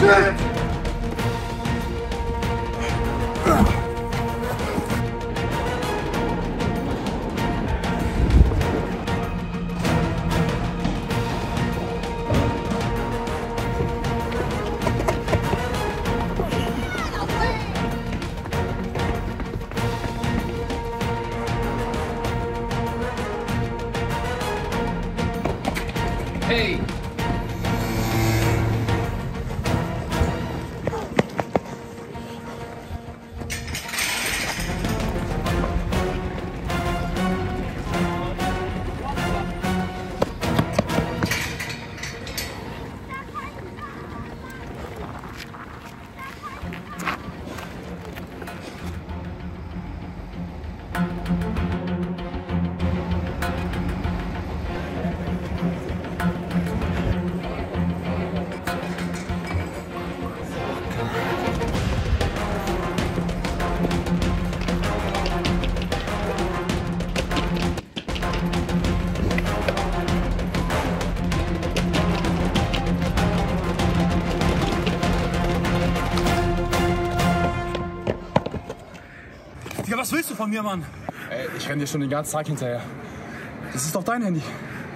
Hey! Digga, was willst du von mir, Mann? Ey, ich renn dir schon den ganzen Tag hinterher. Das ist doch dein Handy.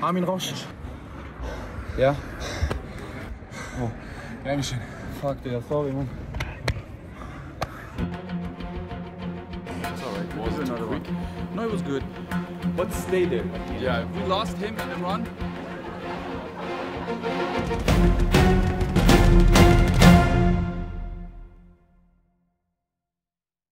Armin Rausch. Ja? Oh, Dankeschön. Fuck, Digga, sorry, Mann. Was it quick? No, it was good. But stay there. Yeah, we lost him in the run.